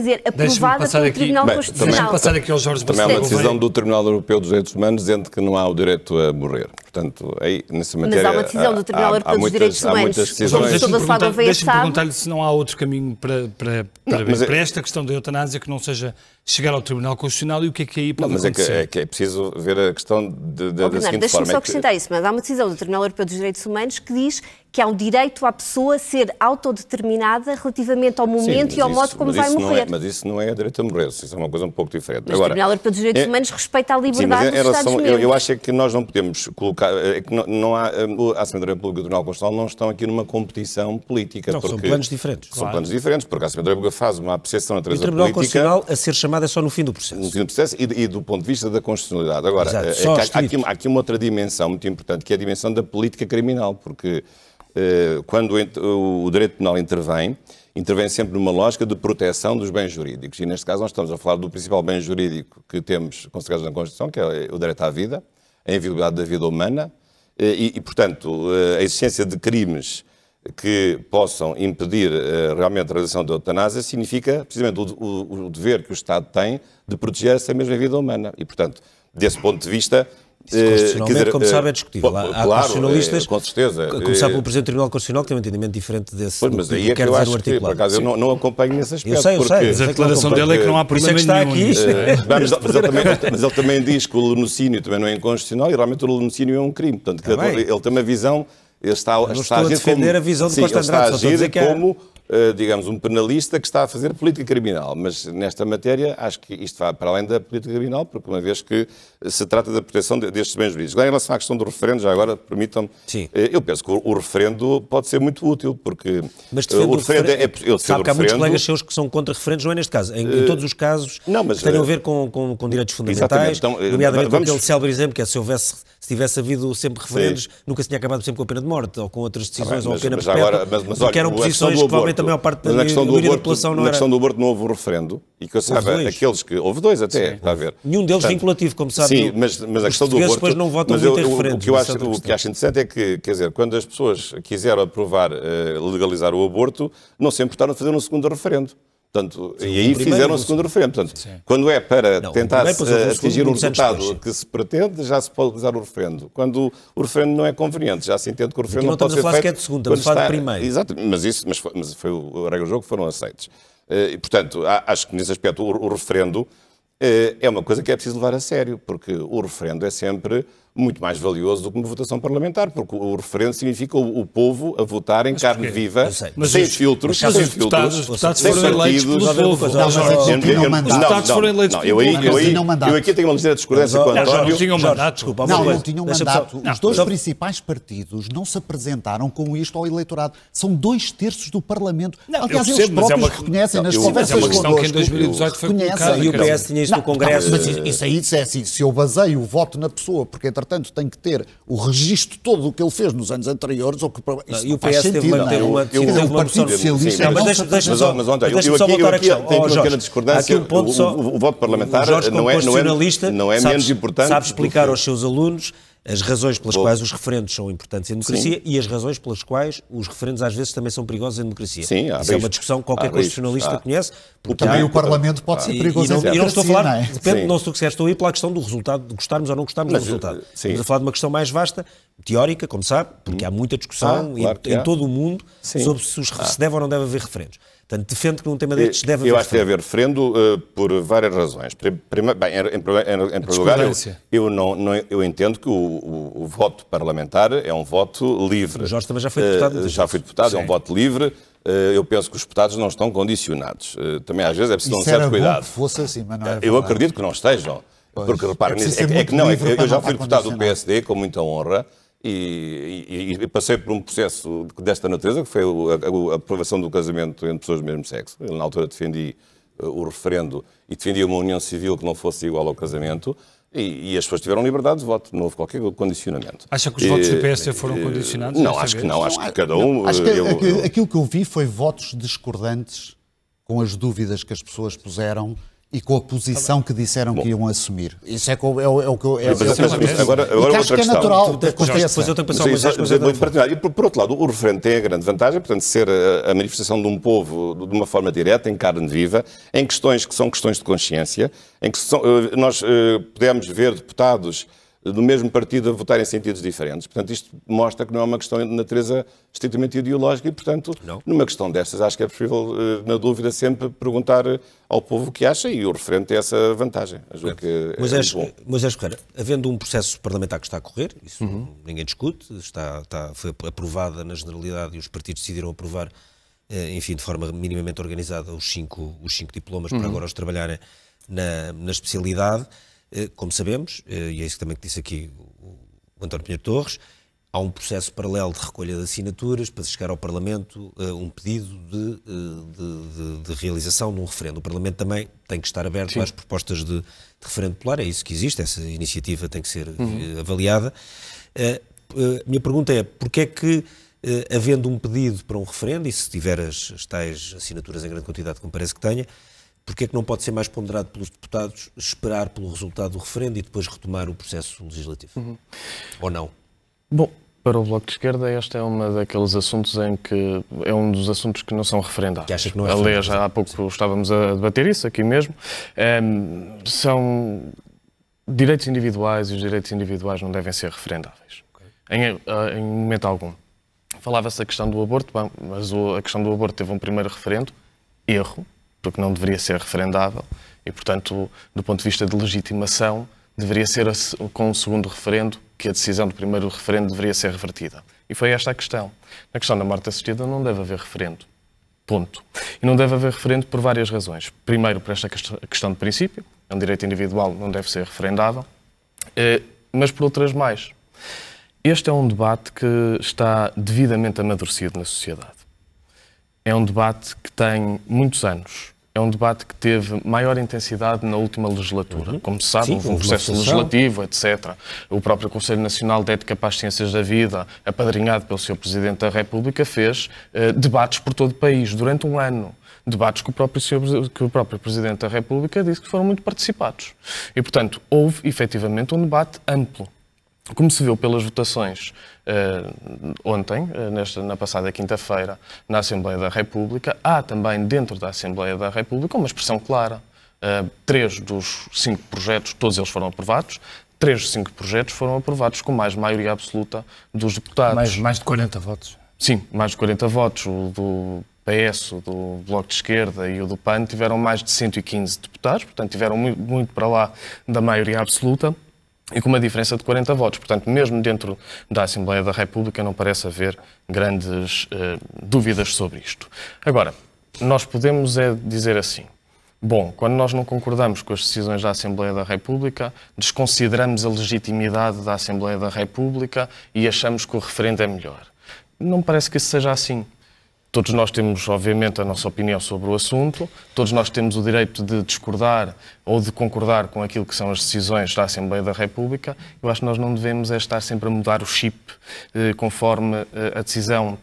dizer, aprovada pelo aqui, Tribunal bem, Constitucional. Também, passar aqui ao Jorge também há uma decisão do Tribunal Europeu dos Direitos Humanos dizendo que não há o direito a morrer. Portanto, aí, nessa matéria... Mas há uma decisão do Tribunal Europeu dos Direitos Humanos. Deixa-me perguntar-lhe se não há outro caminho para, para, para, não, para é... esta questão da eutanásia que não seja chegar ao Tribunal Constitucional e o que é que aí pode não, mas acontecer. É que, é que é preciso ver a questão de, de, oh, da seguinte Deixa-me só acrescentar é que... isso, mas há uma decisão do Tribunal Europeu dos Direitos Humanos que diz que há o direito à pessoa ser autodeterminada relativamente ao momento Sim, e ao isso, modo como vai morrer. É, mas isso não é direito a morrer, isso é uma coisa um pouco diferente. Mas Agora, o Tribunal Europeu dos Direitos é, Humanos respeita a liberdade sim, dos relação, Estados eu, eu, acho é que nós não podemos colocar, é que não, não há, a Assembleia da República e o Tribunal Constitucional não estão aqui numa competição política. Não, porque, são planos diferentes. São claro. planos diferentes, porque a Assembleia da República faz uma apreciação na natureza política... O Tribunal Constitucional a ser chamado é só no fim do processo. No fim do processo e, e do ponto de vista da constitucionalidade. Agora, Exato, é, há, há, aqui, há aqui uma outra dimensão muito importante, que é a dimensão da política criminal, porque eh, quando o direito penal intervém, intervém sempre numa lógica de proteção dos bens jurídicos. E neste caso nós estamos a falar do principal bem jurídico que temos consagrado na Constituição, que é o direito à vida, a inviolabilidade da vida humana, eh, e, e portanto, eh, a existência de crimes que possam impedir realmente a realização da eutanásia significa precisamente o, o, o dever que o Estado tem de proteger essa mesma vida humana. E, portanto, desse ponto de vista, constitucionalmente, dizer, como sabe, é discutível. Há, claro, constitucionalistas, é, com certeza. A começar pelo Presidente do Tribunal Constitucional, que tem um entendimento diferente desse pois, mas aí é que eu acho que, por acaso, eu não, não acompanho nesse aspecto. Eu sei, eu sei. Mas a declaração dele é que não há problema nenhum. está aqui. mas, mas, ele também, mas ele também diz que o lenocínio também não é inconstitucional e realmente o lenocínio é um crime. Portanto, tá ele, ele tem uma visão... Ele está, não está estou a, defender como, a visão de sim, Costa Andrade, está a agir como eh, digamos, um penalista que está a fazer política criminal. Mas nesta matéria acho que isto vai para além da política criminal, porque uma vez que se trata da proteção destes bens jurídicos. Agora, em relação à questão do referendo, já agora permitam-me, eh, eu penso que o referendo pode ser muito útil, porque mas eh, o referendo é... Eu Sabe que há muitos colegas seus que são contra referendos, não é neste caso, em, em todos os casos não, mas, que tenham a ver com, com, com direitos fundamentais, então, nomeadamente vamos... aquele célebre exemplo, que é se houvesse se tivesse havido sempre referendos, Sim. nunca se tinha acabado sempre com a pena de morte, ou com outras decisões, tá bem, mas, ou a pena perpétua, agora, mas, mas, olha, que eram posições que provavelmente a maior parte da questão do aborto, população não na era... questão do aborto não houve um referendo, e que eu saiba, aqueles que... Houve dois até, sim. está a ver. Nenhum deles Portanto, vinculativo, como sabe. Sim, mas, mas a questão do aborto... depois não votam mas eu. O que, eu acho, o que acho interessante é que, quer dizer, quando as pessoas quiseram aprovar, uh, legalizar o aborto, não se importaram de fazer um segundo referendo. Portanto, Sim, e aí fizeram o segundo referendo. Portanto, Sim. quando é para não, tentar atingir um resultado que se pretende, já se pode usar o referendo. Quando o referendo não é conveniente, já se entende que o referendo não, não pode ser feito. Não estamos a falar que é de segundo, estamos a falar de primeiro. Exato, mas, isso, mas, foi, mas foi o, regra do jogo que foram aceitos. Eh, e, portanto, acho que nesse aspecto o, o referendo eh, é uma coisa que é preciso levar a sério, porque o referendo é sempre muito mais valioso do que uma votação parlamentar, porque o referendo significa o, o povo a votar em mas carne porquê? viva, mas sem os, filtros, sem os deputados, os deputados foram eleitos pelo povo. Não, mas mandato. Os deputados foram eleitos pelo povo. Eu aqui tenho uma ligeira discordância com o António. Não tinham mandato. Desculpa, não, não tinham mandato. Os dois principais partidos não se apresentaram com isto ao eleitorado. São dois terços do Parlamento. Aliás, eles é próprios reconhecem nas conversas connosco. que em 2018 foi colocada. E o PS tinha isso no Congresso. Mas isso aí é assim, se eu baseio o voto na pessoa, porque entretanto tem que ter o registro todo do que ele fez nos anos anteriores, ou que isso não, e o PS teve uma, teve uma, eu, eu, o Partido Socialista... Não, mas deixa-me só, mas, mas, deixa só voltar à questão. Tenho uma pequena discordância. Um ponto só, o, o, voto parlamentar não é, não é, não é menos importante... Sabe explicar aos seus alunos as razões pelas Bom, quais os referendos são importantes em democracia sim. e as razões pelas quais os referendos às vezes também são perigosos em democracia. Sim, Isso risco. é uma discussão que qualquer há constitucionalista risco. conhece. Também há... o Parlamento pode ser perigoso e, e, não, e não estou a falar, é? depende, sim. não estou, estou a ir pela questão do resultado, de gostarmos ou não gostarmos Mas, do resultado. Sim. Estamos a falar de uma questão mais vasta, teórica, como sabe, porque hum. há muita discussão ah, claro em, em todo o mundo sobre se, os, ah. se deve ou não deve haver referendos. Portanto, defende que num tema destes deve haver Eu acho que deve haver referendo uh, por várias razões. Primeiro, bem, em, em, em primeiro lugar, eu, eu, não, não, eu entendo que o, o, o, voto parlamentar é um voto livre. O Jorge também já foi deputado. Uh, já foi deputado, Sim. é um voto livre. Uh, eu penso que os deputados não estão condicionados. também às vezes é preciso Isso um certo cuidado. que fosse assim, mas não é Eu acredito que não estejam. Pois, porque reparem, é, é, é, que não, é eu já fui deputado do PSD com muita honra e, e, e, passei por um processo desta natureza, que foi a, a, aprovação do casamento entre pessoas do mesmo sexo. Eu, na altura, defendi uh, o referendo e defendia uma união civil que não fosse igual ao casamento. E, e, as pessoas tiveram liberdade de voto, não houve qualquer condicionamento. Acha que os votos do PSD foram condicionados? Não, acho vez? que não, acho que cada um. Acho que eu, aquilo que eu vi foi votos discordantes com as dúvidas que as pessoas puseram e com a posição que disseram Bom. que iam assumir. Isso é, o, é, o, é o que eu. É, é, é, agora, agora acho que é natural que aconteça. E por, por outro lado, o referendo tem a grande vantagem, portanto, ser a, a, manifestação de um povo de uma forma direta, em carne viva, em questões que são questões de consciência, em que são, eh, nós uh, podemos ver deputados do mesmo partido a votar em sentidos diferentes. Portanto, isto mostra que não é uma questão de natureza estritamente ideológica e, portanto, não. numa questão destas, acho que é preferível, eh, na dúvida, sempre perguntar ao povo o que acha e o referente tem essa vantagem. Acho que mas, é és, mas és Ferreira, havendo um processo parlamentar que está a correr, isso uhum. ninguém discute, está, está, foi aprovada na generalidade e os partidos decidiram aprovar, eh, enfim, de forma minimamente organizada, os cinco, os cinco diplomas uhum. para agora os trabalharem na, na especialidade. Eh, como sabemos, eh, e é isso também que disse aqui o António Pinheiro Torres, há um processo paralelo de recolha de assinaturas para chegar ao Parlamento uh, um pedido de, de, de, de, realização de um referendo. O Parlamento também tem que estar aberto Sim. às propostas de, referendo popular, é isso que existe, essa iniciativa tem que ser uhum. avaliada. Uh, uh, minha pergunta é, porquê é que, havendo um pedido para um referendo, e se tiver as, as tais assinaturas em grande quantidade, como parece que tenha, porque é que não pode ser mais ponderado pelos deputados esperar pelo resultado do referendo e depois retomar o processo legislativo? Uhum. Ou não? Bom, para o Bloco de Esquerda, este é um daqueles assuntos em que é um dos assuntos que não são referendados. Que acha que não é Aliás, há pouco Sim. estávamos a debater isso aqui mesmo. Um, são direitos individuais e os direitos individuais não devem ser referendáveis. Okay. Em, eh, em momento algum. Falava-se a questão do aborto, mas a questão do aborto teve um primeiro referendo, erro, porque não deveria ser referendável e, portanto, do ponto de vista de legitimação, deveria ser com o segundo referendo que a decisão do primeiro referendo deveria ser revertida. E foi esta a questão. Na questão da morte assistida não deve haver referendo. Ponto. E não deve haver referendo por várias razões. Primeiro, por esta questão de princípio, é um direito individual, não deve ser referendável, eh, mas por outras mais. Este é um debate que está devidamente amadurecido na sociedade é um debate que tem muitos anos. É um debate que teve maior intensidade na última legislatura. Uhum. Como se sabe, Sim, houve um processo legislativo, etc. O próprio Conselho Nacional de Ética para as Ciências da Vida, apadrinhado pelo Sr. Presidente da República, fez uh, debates por todo o país durante um ano debates que o, próprio que o próprio Presidente da República disse que foram muito participados. E, portanto, houve efetivamente um debate amplo. Como se viu pelas votações uh, ontem, uh, nesta, na passada quinta-feira, na Assembleia da República, há também dentro da Assembleia da República uma expressão clara. Uh, três dos cinco projetos, todos eles foram aprovados, três dos cinco projetos foram aprovados com mais maioria absoluta dos deputados. Mais, mais de 40 votos. Sim, mais de 40 votos. O do PS, o do Bloco de Esquerda e o do PAN tiveram mais de 115 deputados, portanto tiveram muito, muito para lá da maioria absoluta e com uma diferença de 40 votos. Portanto, mesmo dentro da Assembleia da República não parece haver grandes uh, dúvidas sobre isto. Agora, nós podemos é dizer assim, bom, quando nós não concordamos com as decisões da Assembleia da República, desconsideramos a legitimidade da Assembleia da República e achamos que o referendo é melhor. Não parece que isso seja assim. Todos nós temos, obviamente, a nossa opinião sobre o assunto, todos nós temos o direito de discordar ou de concordar com aquilo que são as decisões da Assembleia da República. Eu acho que nós não devemos é estar sempre a mudar o chip eh, conforme eh, a decisão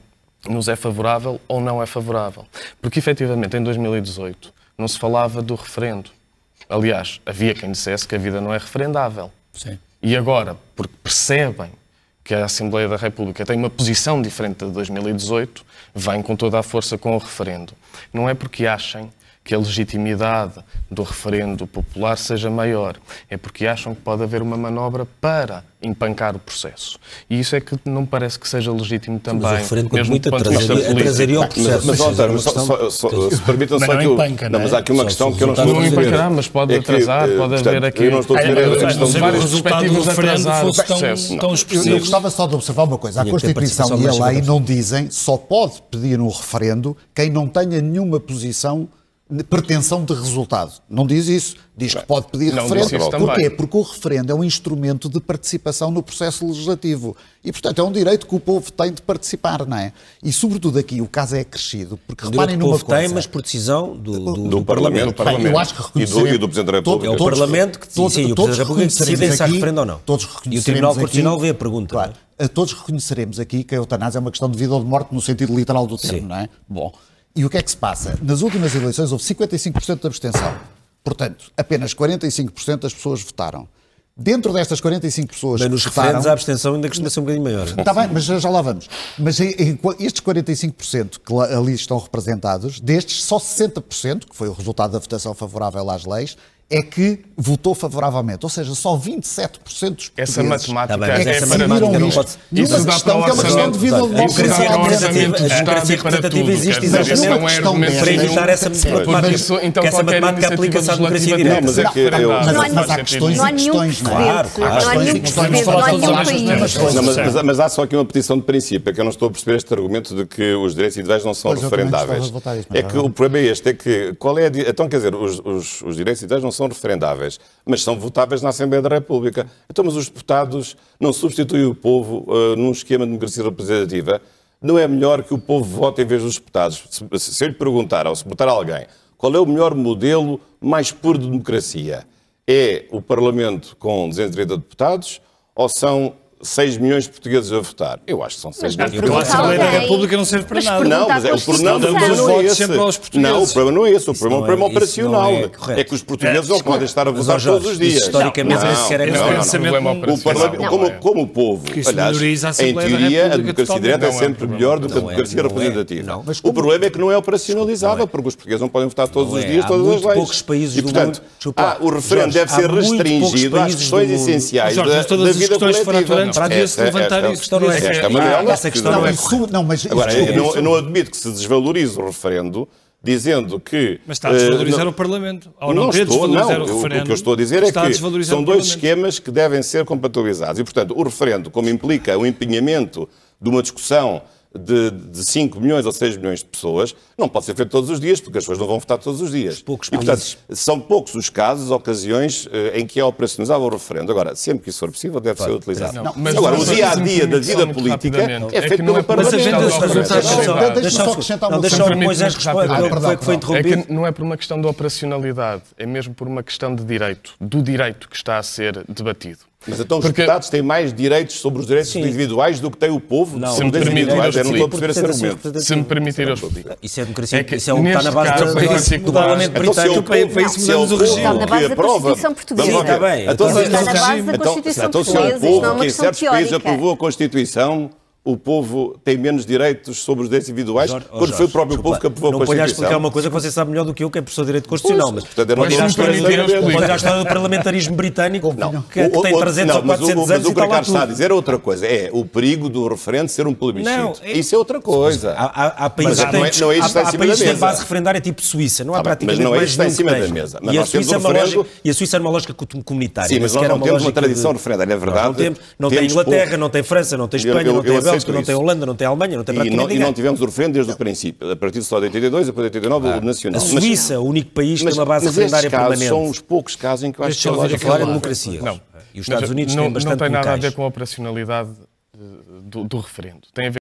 nos é favorável ou não é favorável. Porque, efetivamente, em 2018 não se falava do referendo. Aliás, havia quem dissesse que a vida não é referendável. Sim. E agora, porque percebem que a Assembleia da República tem uma posição diferente de 2018, vem com toda a força com o referendo. Não é porque achem que a legitimidade do referendo popular seja maior. É porque acham que pode haver uma manobra para empancar o processo. E isso é que não parece que seja legítimo também. Mas o referendo, mesmo muito, atrasaria, atrasaria o processo. Mas, mas, mas só, só, se permitam só que eu... Empanca, não, mas há aqui uma questão que eu não estou a dizer. Não empancará, mas pode é que, atrasar, pode portanto, haver aqui... Eu não estou a dizer a questão de vários perspectivas atrasar o processo. Tão eu gostava só de observar uma coisa. A Constituição e a lei não dizem só pode pedir um referendo quem não tenha nenhuma posição pretensão de resultado. Não diz isso. Diz que pode pedir não referendo. Porquê? Porque o referendo é um instrumento de participação no processo legislativo. E, portanto, é um direito que o povo tem de participar, não é? E, sobretudo, aqui o caso é crescido, porque reparem numa coisa... O povo tem, mas por decisão do, do, do, do Parlamento. Parlamento. Eu acho que reconheceremos... E do, e do Presidente da República. é o Parlamento que todos, sim, o Presidente da República decide se há referendo ou não. Todos e o Tribunal Constitucional vê a pergunta. Claro. É? Todos reconheceremos aqui que a eutanásia é uma questão de vida ou de morte no sentido literal do termo, sim. não é? Bom... E o que é que se passa? Nas últimas eleições houve 55% de abstenção. Portanto, apenas 45% das pessoas votaram. Dentro destas 45 pessoas mas nos que votaram... a abstenção ainda costuma ser um bocadinho maior. Está bem, mas já lá vamos. Mas estes 45% que ali estão representados, destes só 60%, que foi o resultado da votação favorável às leis, é que votou favoravelmente. Ou seja, só 27% dos portugueses... Essa matemática tá bem, é essa matemática não pode... Isso dá para o que é uma questão de vida ou morte. A democracia representativa existe exatamente para evitar essa matemática. Então essa matemática aplica-se à democracia direta. Mas, é que eu... mas, há questões e questões, não é? Não há nenhum precedente, não há nenhum país. Mas há só aqui uma petição de princípio, é que eu não estou a perceber este argumento de que os direitos individuais não são referendáveis. É que o problema é este, é que qual é a... Então, quer dizer, os direitos individuais não são referendáveis, mas são votáveis na Assembleia da República. Então, mas os deputados não substituem o povo uh, num esquema de democracia representativa? Não é melhor que o povo vote em vez dos deputados? Se, se eu lhe perguntar, ou se a alguém, qual é o melhor modelo mais puro de democracia? É o Parlamento com 230 deputados ou são 6 milhões de portugueses a votar. Eu acho que são 6 milhões de portugueses. A Assembleia da República não serve para nada. Não, mas é, o problema não, é esse. Não, o problema não é esse. O problema é um problema é- operacional. É, é, que os portugueses não podem estar a votar todos os dias. Historicamente, esse é problema Como o povo, aliás, em teoria, a democracia direta é sempre melhor do que a democracia representativa. O problema é que não é operacionalizável, porque os portugueses não podem votar todos os dias todas as leis. poucos países do mundo... O referendo deve ser restringido às questões essenciais da vida coletiva para a dia se levantar essa, isso. Não é, essa, questão não, essa questão não, é não, mas Agora, eu não, admito que se desvalorize o referendo dizendo que... Mas está a desvalorizar uh, não, o Parlamento. Ou não, não estou, não. O, o, que eu estou a dizer é que são dois esquemas que devem ser compatibilizados. E, portanto, o referendo, como implica o empenhamento de uma discussão de, de 5 milhões ou 6 milhões de pessoas, não pode ser feito todos os dias, porque as pessoas não vão votar todos os dias. Poucos e, portanto, são poucos os casos, ocasiões eh, em que é operacionalizado o referendo. Agora, sempre que isso for possível, deve ser utilizado. Não, mas Agora, o dia a dia da vida política é feito é pelo Parlamento. Deixa-me só acrescentar uma Deixa o Moisés responder, que foi interrompido. não é por uma questão de operacionalidade, é mesmo por uma questão de direito, do direito que está a ser debatido. Mas então os Porque... deputados têm mais direitos sobre os direitos Sim. individuais do que tem o povo? Não, se me permitir, eu não estou a perceber esse argumento. Se me permitir, eu explico. Isso é democracia, é que, isso é o que está na base do, do, do Parlamento Britânico. Para isso mudamos o regime. Está na base da Constituição Portuguesa. Sim, está bem. Então, está na base da Constituição Portuguesa. Então, se é o povo que em certos países aprovou a Constituição o povo tem menos direitos sobre os direitos individuais, Jorge, quando Jorge, foi o próprio povo que aprovou a Constituição. Não ponha a explicar uma coisa que você sabe melhor do que eu, que é professor de Direito Constitucional, mas portanto, pode ir à história do parlamentarismo britânico, não, que, que tem 300 não, ou 400 mas o, mas o que o Ricardo está a dizer é outra coisa, é o perigo do referendo ser um plebiscito. Não, é... Isso é outra coisa. Há, há, países que têm, é- não é há, há países têm base referendária tipo Suíça, não há praticamente mas não é isto está em cima da mesa. E a Suíça é uma lógica e a Suíça é uma lógica comunitária. Sim, mas nós não temos uma tradição referendária, é verdade. Não tem Inglaterra, não tem França, não tem Espanha, não tem Bélgica, não tem Holanda, não tem Alemanha, não tem praticamente não, e não tivemos o referendo desde não. o princípio. A partir só de 82, depois de 89, ah, o nacional. A Suíça, mas, o único país que tem uma base referendária permanente. são os poucos casos em que eu acho que a falar é democracia. Não. E os Estados Unidos têm bastante Não tem nada a ver com a operacionalidade do, do referendo. Tem a ver